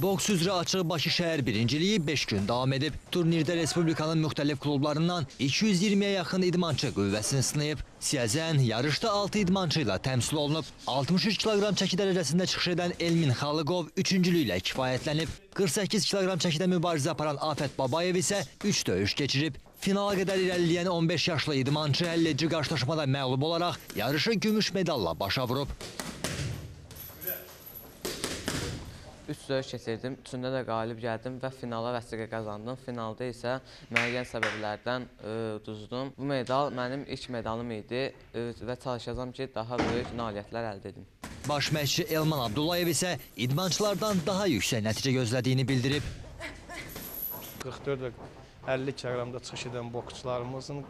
Boks üzrə açıq Bakı şəhər birinciliyi 5 gün davam edib. Turnirdə Respublikanın müxtəlif klublarından 220-yə yaxın idmançı qüvvəsini sınayıb. Siyəzən yarışda 6 idmançı ilə təmsil olunub. 63 kiloqram çəki dərəcəsində çıxış edən Elmin Xalıqov üçüncülüklə kifayətlənib. 48 kiloqram çəkidə mübarizə aparan Afət Babayev isə 3 döyüş keçirib. Finala qədər irəliləyən 15 yaşlı idmançı həlledici qarşılaşmada məğlub olaraq yarışı gümüş medalla başa vurub. 3 döyüş keçirdim. Üçündə də qalib gəldim və finala vəsiqə qazandım. Finalda isə müəyyən səbəblərdən ə, uduzdum. Bu medal mənim ilk medalım idi ə, və çalışacağam ki, daha böyük nailiyyətlər əldə edim. Baş məşqçi Elman Abdullayev isə idmançılardan daha yüksək nəticə gözlədiyini bildirib. 44 və 50 kiloqramda çıxış edən boksçularımızın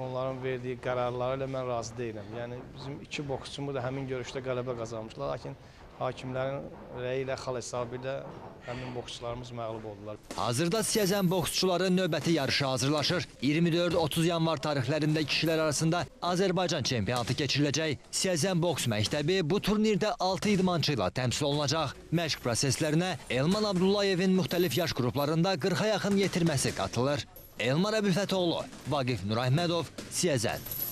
onların verdiyi qərarları ilə mən razı deyiləm. Yəni bizim iki boksçumuz da həmin görüşdə qələbə qazanmışlar, lakin hakimlərin rəyi ilə xal hesabı ilə həmin boksçularımız məğlub oldular. Hazırda Siyəzən boksçuları növbəti yarışa hazırlaşır. 24-30 yanvar tarixlərində kişilər arasında Azərbaycan çempionatı keçiriləcək. Siyəzən boks məktəbi bu turnirdə 6 idmançı ilə təmsil olunacaq. Məşq proseslərinə Elman Abdullayevin müxtəlif yaş qruplarında 40-a yaxın yetirməsi qatılır. Elmar Əbülfətoğlu, Vaqif Nurəhmədov, Siyəzən.